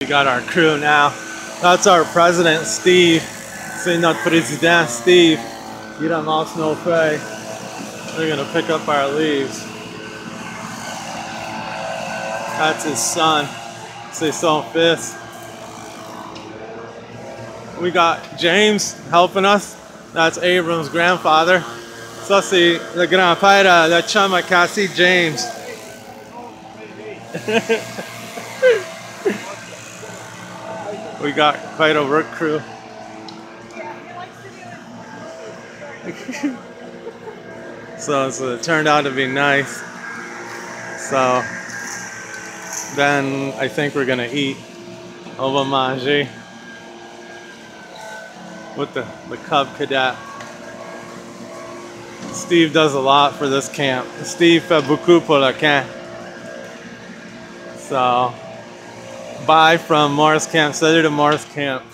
We got our crew now. That's our president, Steve. C'est notre président, Steve. Il ramasse nos feuilles. We're gonna pick up our leaves. That's his son. C'est son fils. We got James helping us. That's Abram's grandfather. Ça, c'est le grand-père à Cassie, James. we got quite a work crew. so, so it turned out to be nice. So then I think we're gonna eat. Va with the, the Cub Cadet. Steve does a lot for this camp. Steve fait beaucoup pour le camp. So, bye from Morris Camp. Salut to Morris Camp.